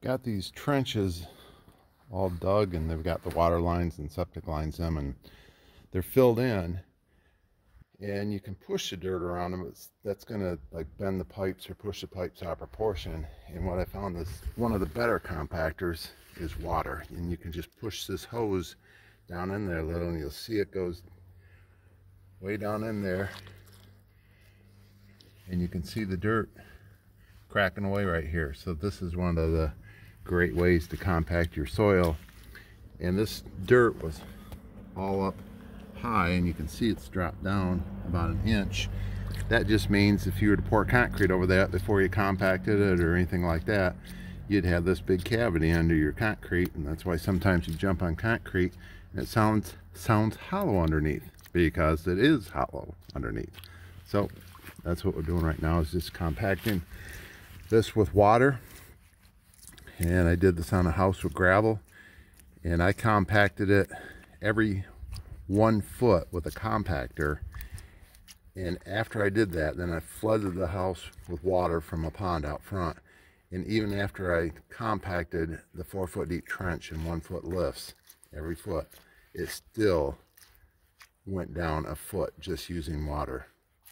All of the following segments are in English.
got these trenches all dug and they've got the water lines and septic lines in them and they're filled in. And you can push the dirt around them it's, that's going to like bend the pipes or push the pipes out of proportion. And what i found is one of the better compactors is water. And you can just push this hose down in there a little and you'll see it goes way down in there. And you can see the dirt cracking away right here. So this is one of the great ways to compact your soil. And this dirt was all up high and you can see it's dropped down about an inch. That just means if you were to pour concrete over that before you compacted it or anything like that you'd have this big cavity under your concrete and that's why sometimes you jump on concrete and it sounds sounds hollow underneath because it is hollow underneath. So that's what we're doing right now is just compacting this with water and I did this on a house with gravel and I compacted it every one foot with a compactor. And after I did that then I flooded the house with water from a pond out front. And even after I compacted the four foot deep trench in one foot lifts every foot it still went down a foot just using water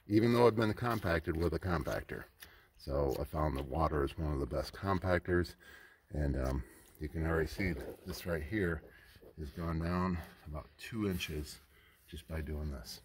even though had been compacted with a compactor. So I found the water is one of the best compactors and um, you can already see this right here has gone down about two inches just by doing this.